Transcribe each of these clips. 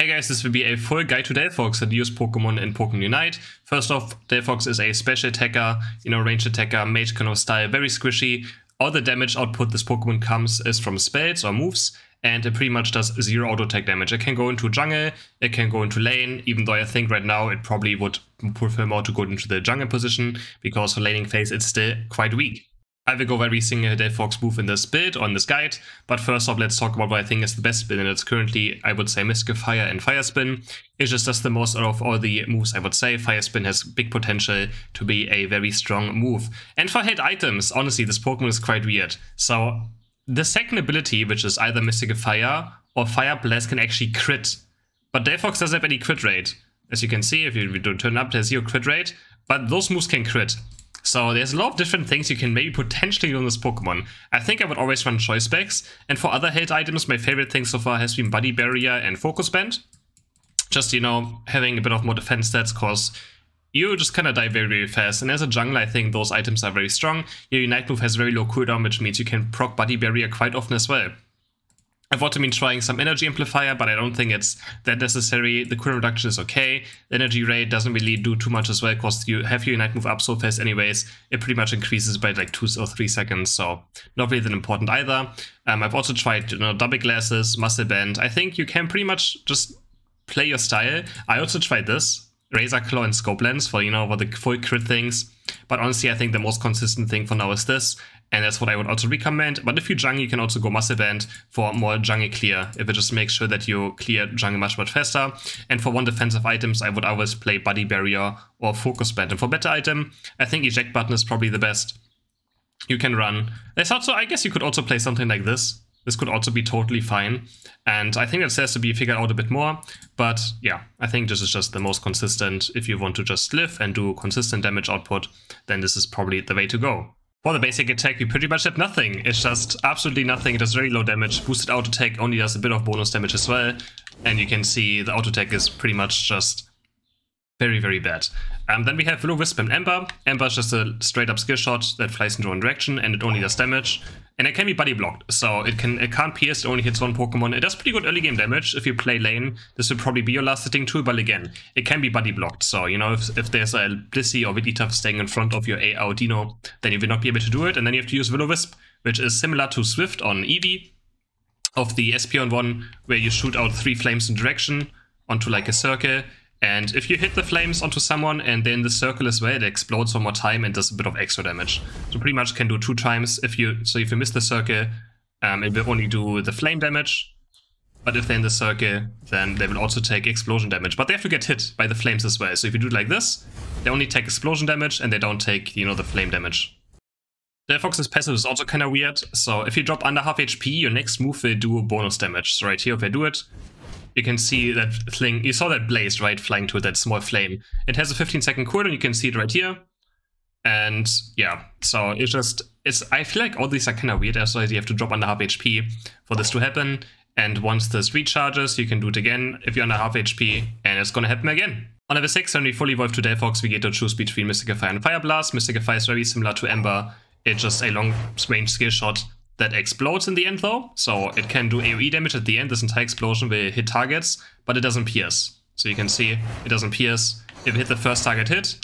Hey guys, this will be a full guide to Delphox that use Pokemon in Pokemon Unite. First off, Delphox is a special attacker, you know, range attacker, mage kind of style, very squishy. All the damage output this Pokemon comes is from spells or moves, and it pretty much does zero auto attack damage. It can go into jungle, it can go into lane, even though I think right now it probably would prefer more to go into the jungle position, because for laning phase it's still quite weak. I will go every single Delphox move in this build on this guide, but first off let's talk about what I think is the best build and it's currently I would say Mystic Fire and Fire Spin. It just does the most out of all the moves I would say. Fire Spin has big potential to be a very strong move. And for held items, honestly this Pokemon is quite weird. So the second ability, which is either Mystic Fire or Fire Blast can actually crit. But Delphox doesn't have any crit rate. As you can see, if you don't turn up, there's zero crit rate, but those moves can crit. So there's a lot of different things you can maybe potentially do on this Pokemon. I think I would always run Choice Specs, and for other held items, my favorite thing so far has been Buddy Barrier and Focus Band. Just, you know, having a bit of more defense stats, cause you just kind of die very, very fast. And as a jungler, I think those items are very strong. Your Unite move has very low cooldown, which means you can proc Buddy Barrier quite often as well. I've also been trying some energy amplifier, but I don't think it's that necessary. The current reduction is okay. The energy rate doesn't really do too much as well, because you have your Unite move up so fast anyways. It pretty much increases by like two or three seconds, so not really that important either. Um, I've also tried, you know, double glasses, muscle band. I think you can pretty much just play your style. I also tried this, Razor Claw and Scope Lens for, you know, for the full crit things. But honestly, I think the most consistent thing for now is this and that's what I would also recommend. But if you jungle, you can also go Muscle Band for more jungle clear, if it just makes sure that you clear jungle much, much faster. And for one defensive items, I would always play Buddy Barrier or Focus Band. And for battle item, I think Eject Button is probably the best you can run. There's also, I guess you could also play something like this. This could also be totally fine. And I think that has to be figured out a bit more. But yeah, I think this is just the most consistent. If you want to just live and do consistent damage output, then this is probably the way to go. For the basic attack, we pretty much have nothing. It's just absolutely nothing. It does very low damage. Boosted auto attack only does a bit of bonus damage as well. And you can see the auto attack is pretty much just very, very bad. Um, then we have Will-O-Wisp and Ember. Ember is just a straight up skill shot that flies into one direction and it only does damage. And it can be buddy blocked, so it can it can't pierce, it only hits one Pokemon. It does pretty good early game damage. If you play lane, this will probably be your last hitting tool, but again, it can be buddy blocked. So, you know, if, if there's a Blissey or Wigglytuff staying in front of your AR Dino, then you will not be able to do it. And then you have to use Will-O-Wisp, which is similar to Swift on Eevee of the Espeon one, where you shoot out three flames in direction onto like a circle and if you hit the flames onto someone and then the circle as well, it explodes one more time and does a bit of extra damage. So pretty much can do two times if you so if you miss the circle, um, it will only do the flame damage. But if they're in the circle, then they will also take explosion damage. But they have to get hit by the flames as well. So if you do it like this, they only take explosion damage and they don't take, you know, the flame damage. Delphox's passive is also kind of weird. So if you drop under half HP, your next move will do bonus damage. So right here, if I do it, you can see that thing. You saw that blaze, right, flying to that small flame. It has a 15 second cooldown. You can see it right here. And yeah, so it's just, it's. I feel like all these are kind of weird. As you have to drop under half HP for this to happen. And once this recharges, you can do it again if you're under half HP, and it's gonna happen again. On level 6, when we fully evolve to Delphox, we get to choose between Mystic Fire and Fire Blast. Mystic Fire is very similar to Ember. It's just a long range skill shot that explodes in the end though, so it can do AoE damage at the end. This entire explosion will hit targets, but it doesn't pierce. So you can see it doesn't pierce if it hit the first target hit.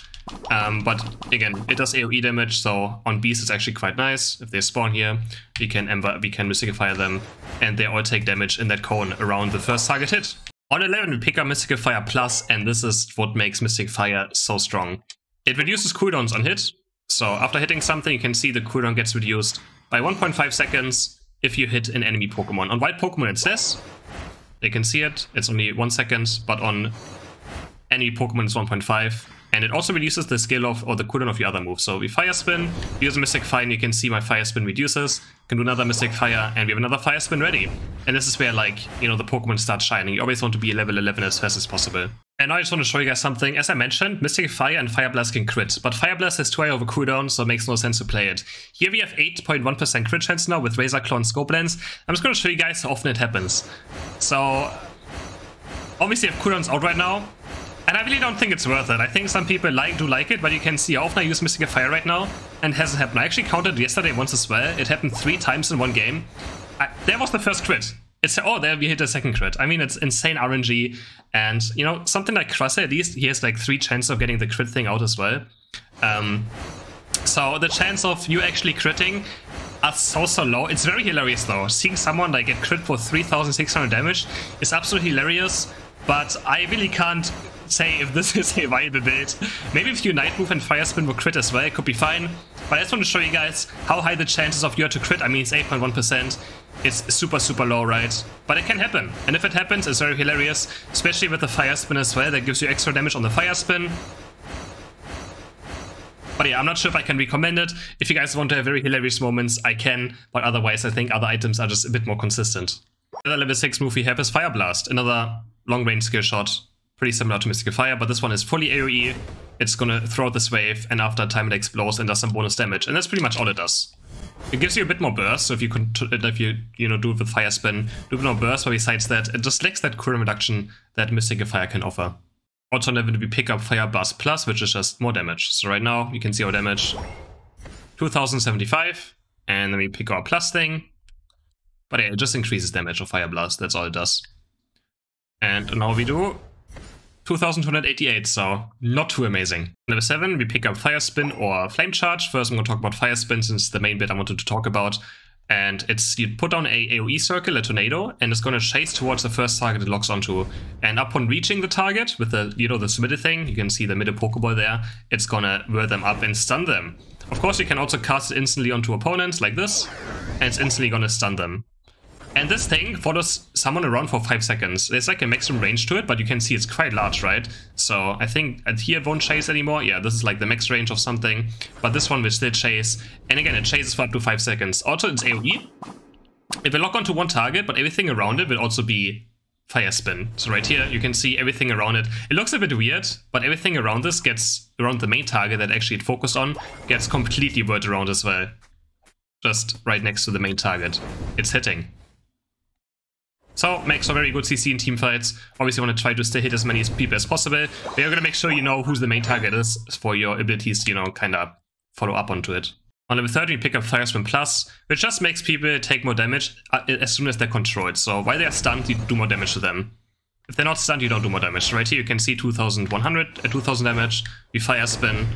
Um, but again, it does AoE damage, so on beasts it's actually quite nice. If they spawn here, we can Ember, we can Mystic Fire them, and they all take damage in that cone around the first target hit. On 11, we pick up Mystic Fire Plus, and this is what makes Mystic Fire so strong. It reduces cooldowns on hit, so after hitting something, you can see the cooldown gets reduced by 1.5 seconds if you hit an enemy Pokemon. On white Pokemon it says, they can see it, it's only 1 second, but on any Pokemon it's 1.5. And it also reduces the skill of, or the cooldown of your other moves. So we Fire Spin, use a Mystic Fire, and you can see my Fire Spin reduces. Can do another Mystic Fire, and we have another Fire Spin ready. And this is where, like, you know, the Pokemon start shining. You always want to be level 11 as fast as possible. And I just want to show you guys something. As I mentioned, Mystic Fire and Fire Blast can crit, but Fire Blast has 2 over cooldown, so it makes no sense to play it. Here we have 8.1% crit chance now with Razor Claw and Scope Lens. I'm just going to show you guys how often it happens. So, obviously I have cooldowns out right now, and I really don't think it's worth it. I think some people like do like it, but you can see how often I use Mystic a Fire right now, and hasn't happened. I actually counted yesterday once as well. It happened three times in one game. I, that was the first crit. It's oh there we hit a second crit. I mean it's insane RNG and you know something like Crusher at least he has like three chances of getting the crit thing out as well. Um, so the chance of you actually critting are so so low. It's very hilarious though. Seeing someone like get crit for 3600 damage is absolutely hilarious. But I really can't say if this is a viable build. Maybe if you Night Move and Fire Spin will crit as well, it could be fine. But I just want to show you guys how high the chances of you to crit. I mean, it's 8.1%. It's super, super low, right? But it can happen. And if it happens, it's very hilarious, especially with the Fire Spin as well. That gives you extra damage on the Fire Spin. But yeah, I'm not sure if I can recommend it. If you guys want to have very hilarious moments, I can. But otherwise, I think other items are just a bit more consistent. Another level 6 move we have is Fire Blast. Another long-range skill shot. Pretty similar to Mystical Fire, but this one is fully AoE. It's gonna throw this wave, and after time it explodes and does some bonus damage. And that's pretty much all it does. It gives you a bit more burst, so if you can, uh, if you you know do it with fire spin, do a bit more burst. But besides that, it just lacks that cooldown reduction that Mystical Fire can offer. Alternatively, we pick up Fire Blast Plus, which is just more damage. So right now, you can see our damage, 2075, and then we pick our plus thing. But yeah, it just increases damage of Fire Blast, that's all it does. And now we do 2288, so not too amazing. Number 7, we pick up Fire Spin or Flame Charge. First, I'm going to talk about Fire Spin since the main bit I wanted to talk about. And it's you put down a AoE circle, a tornado, and it's going to chase towards the first target it locks onto. And upon reaching the target with the you know the submitted thing, you can see the middle Pokeball there. It's gonna whir them up and stun them. Of course, you can also cast it instantly onto opponents like this, and it's instantly gonna stun them. And this thing follows someone around for 5 seconds. There's like a maximum range to it, but you can see it's quite large, right? So I think at here it won't chase anymore. Yeah, this is like the max range of something. But this one will still chase. And again, it chases for up to 5 seconds. Also, it's AoE. It will lock onto one target, but everything around it will also be fire spin. So right here, you can see everything around it. It looks a bit weird, but everything around this gets, around the main target that actually it focused on, gets completely whirled around as well. Just right next to the main target. It's hitting. So makes a very good CC in team fights. Obviously want to try to stay hit as many people as possible. But you're going to make sure you know who's the main target is for your abilities you know, kind of follow up onto it. On level 30, you pick up Fire Spin Plus, which just makes people take more damage uh, as soon as they're controlled. So while they're stunned, you do more damage to them. If they're not stunned, you don't do more damage. Right here, you can see 2100, uh, 2000 damage. We Fire Spin,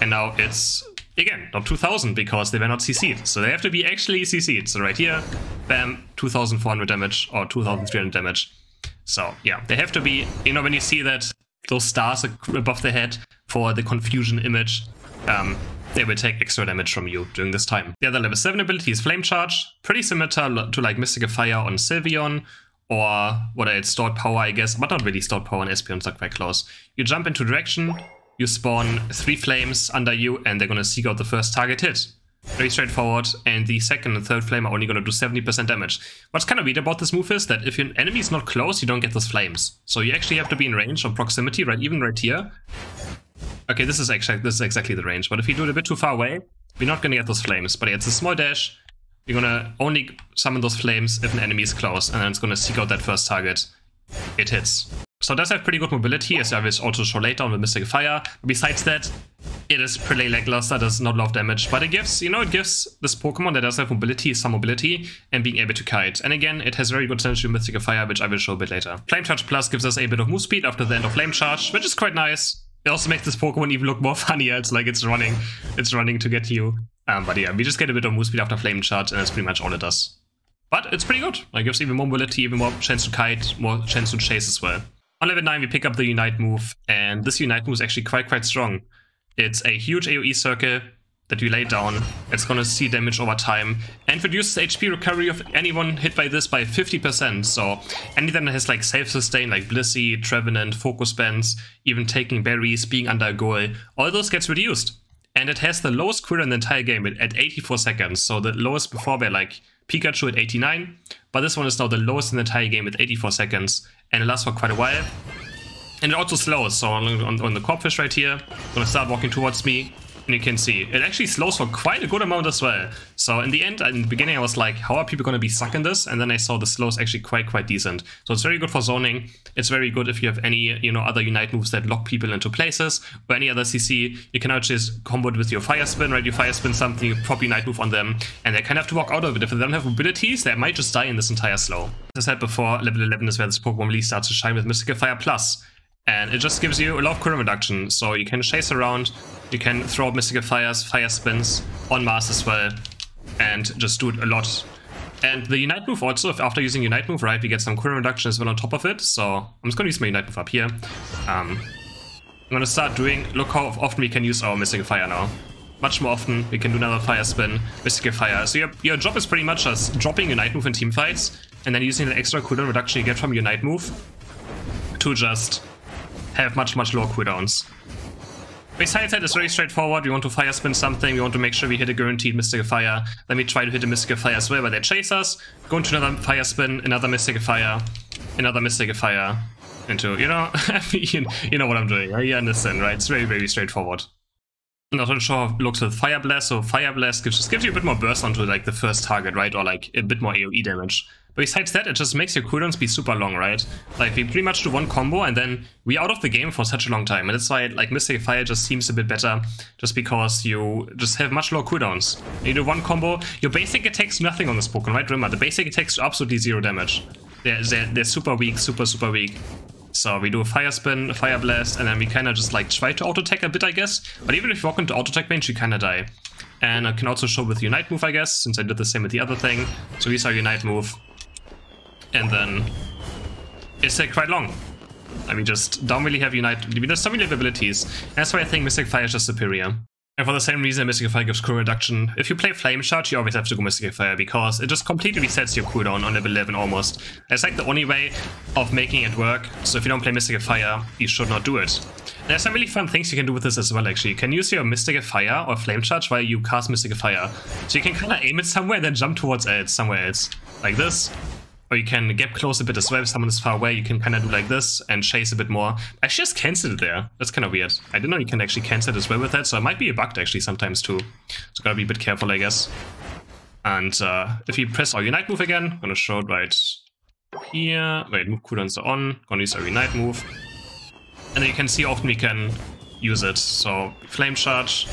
and now it's again, not 2000 because they were not CC'd. So they have to be actually CC'd. So right here, bam, 2400 damage or 2300 damage. So yeah, they have to be, you know, when you see that those stars above the head for the confusion image, um, they will take extra damage from you during this time. The other level 7 ability is Flame Charge, pretty similar to like Mystical Fire on Sylveon, or what it's stored power, I guess, but not really stored power on Espeon, so quite close. You jump into direction, you spawn three flames under you and they're gonna seek out the first target hit. Very straightforward, and the second and third flame are only gonna do 70% damage. What's kind of weird about this move is that if your enemy is not close, you don't get those flames. So you actually have to be in range or proximity, right? Even right here. Okay, this is actually this is exactly the range, but if you do it a bit too far away, we're not gonna get those flames. But yeah, it's a small dash. You're gonna only summon those flames if an enemy is close, and then it's gonna seek out that first target. It hits. So it does have pretty good mobility, as I will also show later on with Mystic Fire. Besides that, it is pretty lackluster, does not a lot of damage, but it gives, you know, it gives this Pokemon that does have mobility some mobility and being able to kite. And again, it has very good synergy with Mystic Fire, which I will show a bit later. Flame Charge Plus gives us a bit of move speed after the end of Flame Charge, which is quite nice. It also makes this Pokemon even look more funnier. It's like it's running, it's running to get you. Um, but yeah, we just get a bit of move speed after Flame Charge, and that's pretty much all it does. But it's pretty good. It gives even more mobility, even more chance to kite, more chance to chase as well. On level 9, we pick up the Unite move, and this Unite move is actually quite, quite strong. It's a huge AoE circle that you lay down. It's gonna see damage over time, and reduces HP recovery of anyone hit by this by 50%, so anything that has like self-sustain, like Blissey, Trevenant, Focus Bands, even taking berries, being under a goal, all those gets reduced. And it has the lowest cooldown in the entire game at 84 seconds, so the lowest before were like Pikachu at 89, but this one is now the lowest in the entire game at 84 seconds, and it lasts for quite a while. And it also slows, so on, on, on the Corphish right here, gonna start walking towards me, And you can see, it actually slows for quite a good amount as well. So in the end, in the beginning, I was like, how are people going to be stuck in this? And then I saw the slow is actually quite, quite decent. So it's very good for zoning. It's very good if you have any, you know, other Unite moves that lock people into places or any other CC. You can now just combo it with your Fire Spin, right? You Fire Spin something, you prop Unite move on them, and they kind of have to walk out of it. If they don't have abilities, they might just die in this entire slow. As I said before, level 11 is where this Pokemon really starts to shine with Mystical Fire Plus and it just gives you a lot of cooldown reduction. So you can chase around, you can throw Mystical Fires, Fire Spins on Mars as well, and just do it a lot. And the Unite move also, after using Unite move, right, we get some cooldown reduction as well on top of it. So I'm just going to use my Unite move up here. Um, I'm going to start doing, look how often we can use our Mystical Fire now. Much more often, we can do another Fire Spin, Mystical Fire. So your, your job is pretty much just dropping Unite move in team fights, and then using the extra cooldown reduction you get from Unite move to just have much, much lower cooldowns. Besides that, it's very straightforward. We want to fire spin something. We want to make sure we hit a guaranteed Mystical Fire. Then we try to hit a Mystical Fire as well, where they chase us. Go into another fire spin, another Mystical Fire, another Mystical Fire. Into, you know, you know what I'm doing. You understand, right? It's very, very straightforward. Not sure how it looks with Fire Blast. So Fire Blast gives, gives you a bit more burst onto like the first target, right? Or like a bit more AoE damage. Besides that, it just makes your cooldowns be super long, right? Like, we pretty much do one combo and then we out of the game for such a long time. And that's why, like, Mystic Fire just seems a bit better, just because you just have much lower cooldowns. You do one combo, your basic attacks nothing on this Pokemon, right? Remember, the basic attacks do absolutely zero damage. They're, they're, they're super weak, super, super weak. So we do a Fire Spin, a Fire Blast, and then we kind of just, like, try to auto-attack a bit, I guess. But even if you walk into auto-attack range, you kind of die. And I can also show with Unite move, I guess, since I did the same with the other thing. So here's our Unite move and then it's like quite long. I mean, just don't really have Unite. I mean, there's so many abilities. That's why I think Mystic Fire is just superior. And for the same reason Mystic Fire gives cooldown reduction, if you play Flame Charge, you always have to go Mystic Fire because it just completely resets your cooldown on level 11 almost. It's like the only way of making it work, so if you don't play Mystic Fire, you should not do it. There's some really fun things you can do with this as well, actually. You can use your Mystic Fire or Flame Charge while you cast Mystic Fire. So you can kind of aim it somewhere and then jump towards it somewhere else. Like this, or you can get close a bit as well. If someone is far away, you can kind of do like this and chase a bit more. I just canceled it there. That's kind of weird. I didn't know you can actually cancel it as well with that, so it might be a bugged actually sometimes too. So gotta be a bit careful, I guess. And uh, if you press our Unite move again, I'm gonna show it right here. Wait, move cooldowns are on. Gonna use our Unite move. And then you can see often we can use it. So Flame Charge,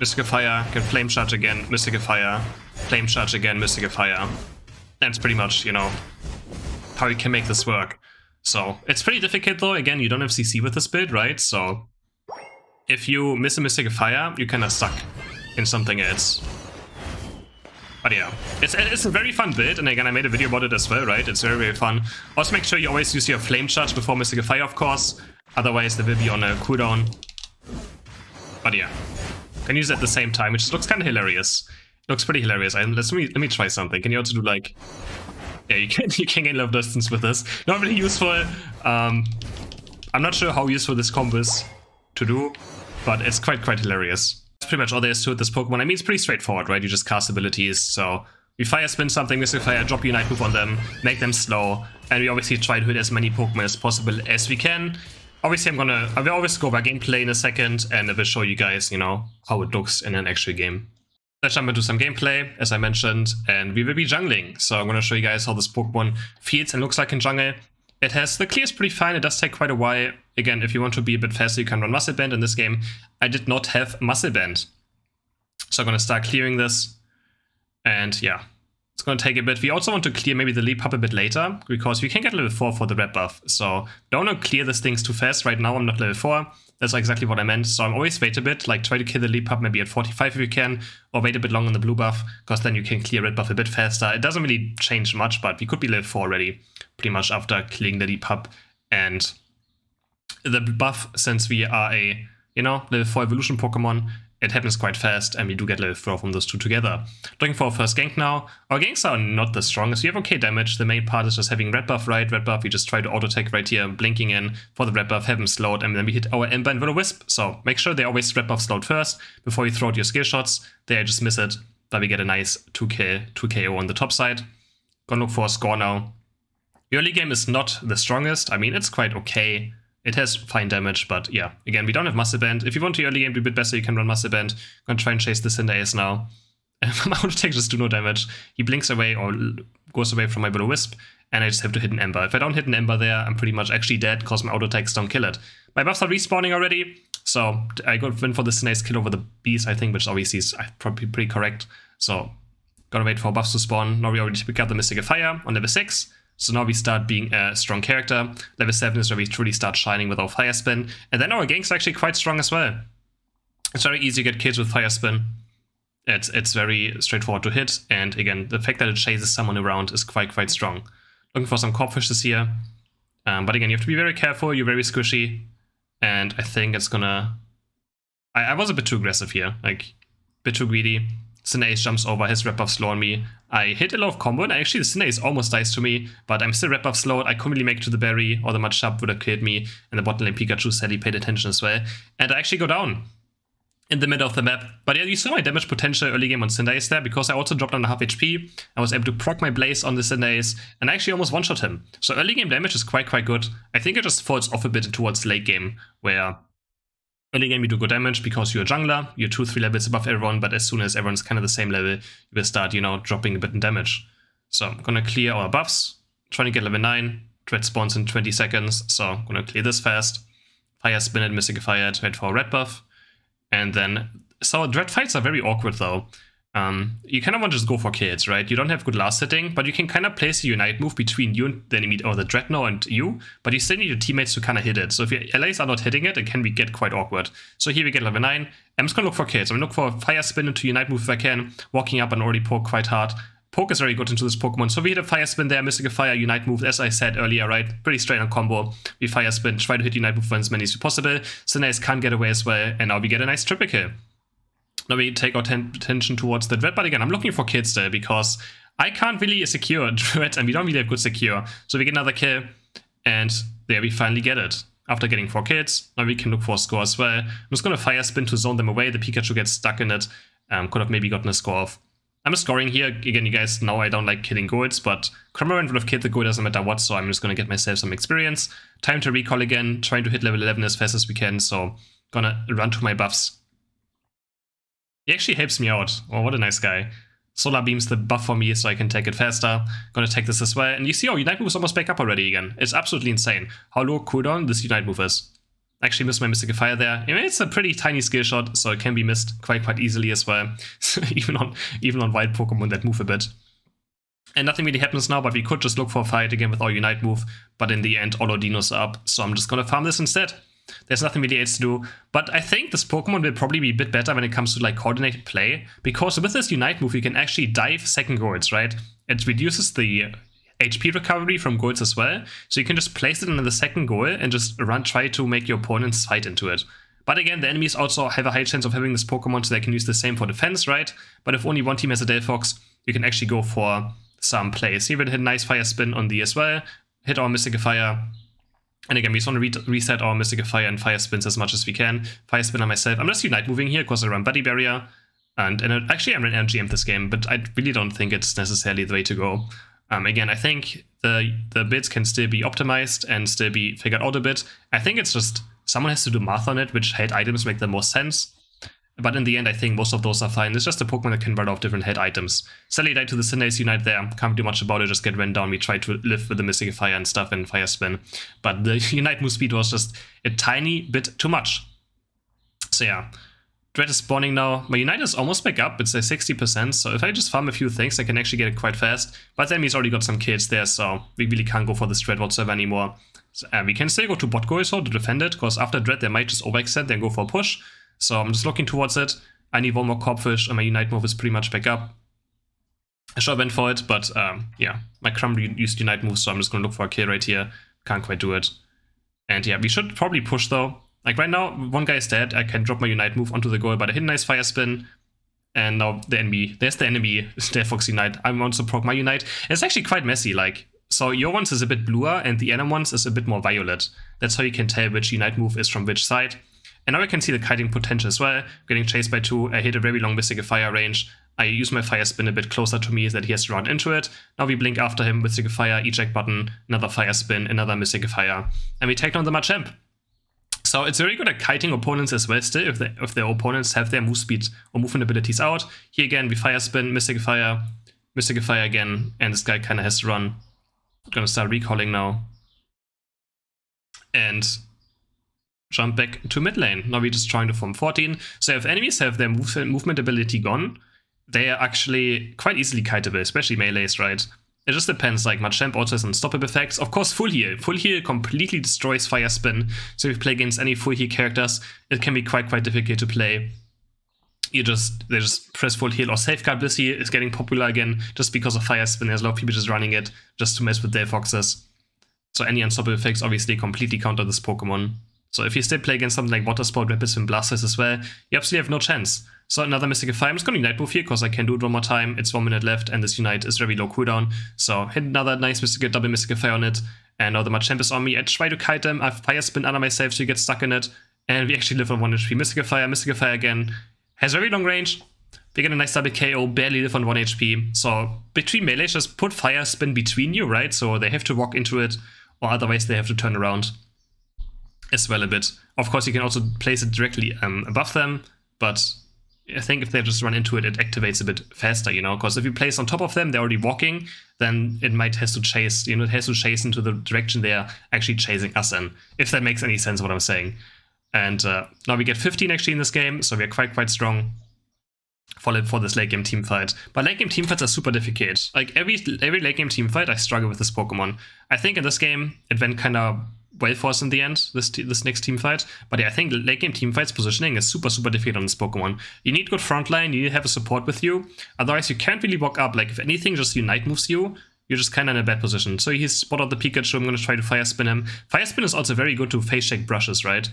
Mystical Fire, can Flame Charge again, Mystical Fire, Flame Charge again, Mystical Fire that's pretty much, you know, how you can make this work. So it's pretty difficult though. Again, you don't have CC with this build, right? So if you miss a Mystic Fire, you're kind of stuck in something else. But yeah, it's, it's a very fun build, and again, I made a video about it as well, right? It's very, very fun. Also make sure you always use your Flame Charge before Mystic Fire, of course. Otherwise, they will be on a cooldown. But yeah, can use it at the same time, which looks kind of hilarious. Looks pretty hilarious. I, let's, let me let me try something. Can you also do like, yeah, you can you can gain love distance with this. Not really useful. Um, I'm not sure how useful this combo is to do, but it's quite quite hilarious. That's pretty much all there is to it. This Pokemon. I mean, it's pretty straightforward, right? You just cast abilities. So we fire spin something, Mystic Fire, drop Unite move on them, make them slow, and we obviously try to hit as many Pokemon as possible as we can. Obviously, I'm gonna I will always go by gameplay in a second, and I will show you guys, you know, how it looks in an actual game. Let's jump into some gameplay, as I mentioned, and we will be jungling. So I'm going to show you guys how this Pokemon feels and looks like in jungle. It has, the clear is pretty fine, it does take quite a while. Again, if you want to be a bit faster, you can run Muscle Band in this game. I did not have Muscle Band. So I'm going to start clearing this. And yeah, it's going to take a bit. We also want to clear maybe the Lillipup a bit later, because we can get level 4 for the red buff. So don't want to clear these things too fast. Right now I'm not level 4. That's exactly what I meant. So I'm always wait a bit, like try to kill the Lillipup maybe at 45 if you can, or wait a bit long on the blue buff, because then you can clear red buff a bit faster. It doesn't really change much, but we could be level 4 already, pretty much after killing the Lillipup. And the buff, since we are a, you know, level 4 evolution Pokemon, it happens quite fast, and we do get level 4 from those two together. Looking for our first gank now. Our ganks are not the strongest. We have okay damage. The main part is just having red buff right, red buff. We just try to auto attack right here, blinking in for the red buff, have him slowed, and then we hit our Ember and Will-O-Wisp. So make sure they always red buff slowed first before you throw out your skill shots. There just miss it, but we get a nice 2k, 2 KO on the top side. Gonna look for a score now. Early game is not the strongest. I mean, it's quite okay. It has fine damage, but yeah, again, we don't have Muscle Band. If you want to early game be a bit better, you can run Muscle Band. I'm gonna try and chase the Cinderace now. my auto attack just do no damage. He blinks away or goes away from my Will Wisp, and I just have to hit an Ember. If I don't hit an Ember there, I'm pretty much actually dead because my auto attacks don't kill it. My buffs are respawning already, so I go in for the Cinderace kill over the Beast, I think, which obviously is uh, probably pretty correct. So, gotta wait for buffs to spawn. Now we already pick up the Mystical Fire on level 6. So now we start being a strong character. Level 7 is where we truly start shining with our Fire Spin. And then our Gank's actually quite strong as well. It's very easy to get kills with Fire Spin. It's, it's very straightforward to hit. And again, the fact that it chases someone around is quite, quite strong. Looking for some Corphishes here. Um, but again, you have to be very careful. You're very squishy. And I think it's gonna... I, I was a bit too aggressive here. Like, a bit too greedy. Cinderace jumps over, his rep buff slow on me. I hit a lot of combo, and actually the Cinderace almost dies to me, but I'm still rep buff slowed. I couldn't really make it to the berry, or the Machop would have killed me, and the bottom lane Pikachu sadly paid attention as well. And I actually go down in the middle of the map. But yeah, you saw my damage potential early game on Cinderace there, because I also dropped under half HP. I was able to proc my Blaze on the Cinderace, and I actually almost one-shot him. So early game damage is quite, quite good. I think it just falls off a bit towards late game, where Early game you do good damage because you're a jungler, you're 2-3 levels above everyone, but as soon as everyone's kind of the same level, you will start, you know, dropping a bit in damage. So I'm gonna clear our buffs, trying to get level 9, Dread spawns in 20 seconds, so I'm gonna clear this fast. Fire Spin it, Mystic Fire, wait for a red buff. And then, so Dread fights are very awkward though. Um, you kind of want to just go for kills, right? You don't have good last setting, but you can kind of place a unite move between you and the enemy, or the Drednaw and you, but you still need your teammates to kind of hit it. So if your allies are not hitting it, it can be get quite awkward. So here we get level 9. I'm just going to look for kills. I'm going to look for Fire Spin into Unite move if I can, walking up and already poke quite hard. Poke is very good into this Pokemon. So we hit a Fire Spin there, Mystical Fire, Unite move, as I said earlier, right? Pretty straight on combo. We Fire Spin, try to hit Unite move for as many as possible. Cinderace can't get away as well, and now we get a nice triple kill. Now we take our attention towards the Dread, but again, I'm looking for kills there because I can't really secure Dread and we don't really have good secure. So we get another kill and there we finally get it. After getting 4 kills, now we can look for a score as well. I'm just going to Fire Spin to zone them away. The Pikachu gets stuck in it. Um, could have maybe gotten a score off. I'm scoring here. Again, you guys know I don't like killing goals, but Cramorant would have killed the goal, doesn't matter what, so I'm just going to get myself some experience. Time to recall again, trying to hit level 11 as fast as we can, so gonna run to my buffs he actually helps me out. Oh, what a nice guy. Solar Beam's the buff for me so I can take it faster. Gonna take this as well. And you see, oh, Unite Move is almost back up already again. It's absolutely insane how low cooldown this Unite Move is. Actually missed my Mystical Fire there. I mean, it's a pretty tiny skill shot, so it can be missed quite quite easily as well. even on even on wild Pokemon that move a bit. And nothing really happens now, but we could just look for a fight again with our Unite move. But in the end, all our Dinos are up, so I'm just gonna farm this instead. There's nothing really else to do. But I think this Pokemon will probably be a bit better when it comes to like coordinated play. Because with this Unite move, you can actually dive second goals, right? It reduces the HP recovery from goals as well. So you can just place it in the second goal and just run, try to make your opponents fight into it. But again, the enemies also have a high chance of having this Pokemon, so they can use the same for defense, right? But if only one team has a Delphox, you can actually go for some plays. Here we hit a nice Fire Spin on the as well, hit our Mystic Fire, and again, we just want to re reset our Mystic Fire and Fire Spins as much as we can. Fire Spinner myself. I'm just Unite moving here because I run Buddy Barrier. And, and actually, I'm an MGM this game, but I really don't think it's necessarily the way to go. Um, again, I think the the bits can still be optimized and still be figured out a bit. I think it's just someone has to do math on it, which held items make the most sense. But in the end, I think most of those are fine. It's just a Pokemon that can run off different held items. Sally died to the Cinderace Unite there. Can't do much about it, just get ran down. We tried to live with the Mystic Fire and stuff and Fire Spin. But the Unite move speed was just a tiny bit too much. So yeah. Dread is spawning now. My Unite is almost back up. It's a 60%, so if I just farm a few things, I can actually get it quite fast. But then he's already got some kills there, so we really can't go for this Dread whatsoever anymore. So, uh, we can still go to bot to defend it, because after Dread they might just overextend and go for a push. So I'm just looking towards it. I need one more Corphish and my Unite move is pretty much back up. I should have went for it, but um, yeah, my Cramorant used Unite move, so I'm just going to look for a kill right here. Can't quite do it. And yeah, we should probably push though. Like right now, one guy is dead. I can drop my Unite move onto the goal, but I hit a nice Fire Spin. And now the enemy, there's the enemy, Fox Unite. I want to proc my Unite. It's actually quite messy, like, so your ones is a bit bluer and the enemy ones is a bit more violet. That's how you can tell which Unite move is from which side. And now I can see the kiting potential as well. Getting chased by two, I hit a very long Mystic Fire range. I use my Fire Spin a bit closer to me so that he has to run into it. Now we blink after him, Mystic Fire, eject button, another Fire Spin, another Mystic Fire. And we take down the Machamp. So it's very good at kiting opponents as well still if, if their opponents have their move speed or movement abilities out. Here again, we fire spin, Mystic Fire, Mystic Fire again, and this guy kind of has to run. I'm gonna start recalling now. And jump back to mid lane. Now we're just trying to form 14. So if enemies have their move movement ability gone, they are actually quite easily kiteable, especially melees, right? It just depends, like Machamp also has unstoppable effects. Of course, full heal. Full heal completely destroys Fire Spin. So if you play against any full heal characters, it can be quite, quite difficult to play. You just, they just press full heal or Safeguard Blissey is getting popular again just because of Fire Spin. There's a lot of people just running it just to mess with their foxes. So any unstoppable effects obviously completely counter this Pokemon. So if you still play against something like Water Spout, Rapid Spin, Blastoise as well, you absolutely have no chance. So another Mystical Fire. I'm just going to Unite move here because I can do it one more time. It's one minute left and this Unite is very low cooldown. So hit another nice Mystical, double Mystical Fire on it. And now the Machamp is on me. I try to kite them. I Fire Spin under myself so you get stuck in it. And we actually live on 1 HP. Mystical Fire, Mystical Fire again. Has very long range. We get a nice double KO, barely live on 1 HP. So between melee, just put Fire Spin between you, right? So they have to walk into it or otherwise they have to turn around as well a bit. Of course, you can also place it directly um, above them, but I think if they just run into it, it activates a bit faster, you know, because if you place on top of them, they're already walking, then it might has to chase, you know, it has to chase into the direction they're actually chasing us in, if that makes any sense what I'm saying. And uh, now we get 15 actually in this game, so we're quite, quite strong for, for this late game team fight. But late game team fights are super difficult. Like every every late game team fight, I struggle with this Pokemon. I think in this game, it went kind of well for us in the end, this this next team fight. But yeah, I think late game team fights positioning is super, super difficult on this Pokemon. You need good frontline, you need to have a support with you. Otherwise, you can't really walk up. Like, if anything just Unite moves you, you're just kind of in a bad position. So he's spotted the Pikachu, I'm going to try to Fire Spin him. Fire Spin is also very good to face check brushes, right?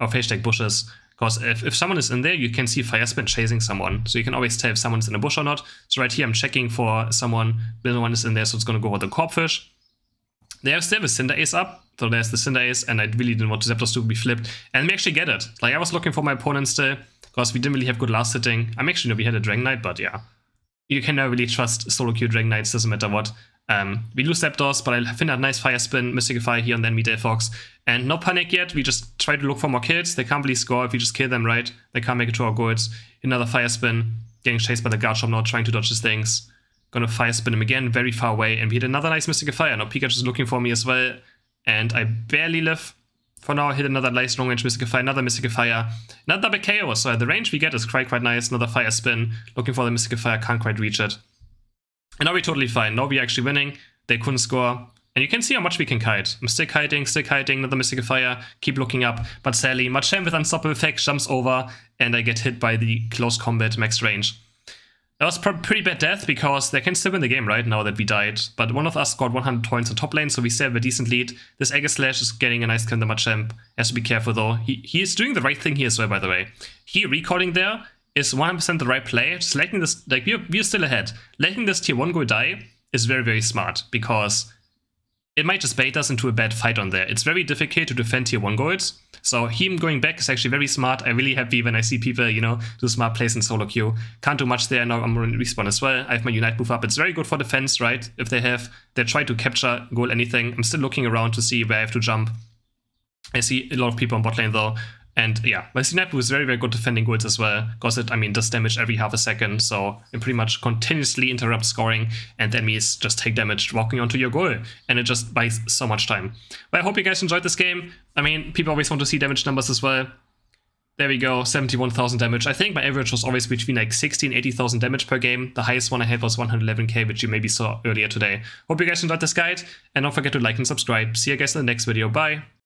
Or face check bushes. Because if, if someone is in there, you can see Fire Spin chasing someone. So you can always tell if someone's in a bush or not. So right here, I'm checking for someone. No one is in there, so it's going to go with the Corphish. They have still the Cinderace up, so there's the Cinderace, and I really didn't want the Zapdos to be flipped. And we actually get it. Like, I was looking for my opponents still, because we didn't really have good last hitting. I'm actually, no, we had a Dragonite, but yeah. You can never really trust solo queue Dragonites, doesn't matter what. Um, we lose Zapdos, but I find a nice Fire Spin, Mystical Fire here, and then meet Fox. And no panic yet, we just try to look for more kills. They can't really score if we just kill them, right? They can't make it to our goals. Another Fire Spin, getting chased by the Garchomp now, trying to dodge his things. Gonna fire spin him again, very far away, and we hit another nice Mystical Fire. Now Pikachu is looking for me as well, and I barely live. For now, I hit another nice long range Mystical Fire, another Mystical Fire, another double KO. So the range we get is quite, quite nice. Another Fire Spin, looking for the Mystical Fire, can't quite reach it. And now we're totally fine. Now we're actually winning. They couldn't score. And you can see how much we can kite. I'm still kiting, still kiting, another Mystical Fire, keep looking up. But sadly, Machamp with Unstoppable Effect jumps over, and I get hit by the close combat max range. That was pretty bad death because they can still win the game right now that we died. But one of us got 100 points on top lane, so we still have a decent lead. This Aegislash is getting a nice kill on the Machamp. Has to be careful though. He, he is doing the right thing here as well, by the way. He recalling there is 100% the right play. Just letting this, like, we're, we're still ahead. Letting this tier 1 go die is very, very smart because it might just bait us into a bad fight on there. It's very difficult to defend tier 1 golds. So him going back is actually very smart. I'm really happy when I see people, you know, do smart plays in solo queue. Can't do much there. Now I'm to respawn as well. I have my Unite move up. It's very good for defense, right? If they have, they try to capture, goal, anything. I'm still looking around to see where I have to jump. I see a lot of people on bot lane though. And yeah, my Snap was very, very good defending golds as well, because it, I mean, does damage every half a second, so it pretty much continuously interrupts scoring, and enemies just take damage walking onto your goal, and it just buys so much time. But I hope you guys enjoyed this game. I mean, people always want to see damage numbers as well. There we go, 71,000 damage. I think my average was always between like 60 and 80,000 damage per game. The highest one I had was 111k, which you maybe saw earlier today. Hope you guys enjoyed this guide, and don't forget to like and subscribe. See you guys in the next video. Bye!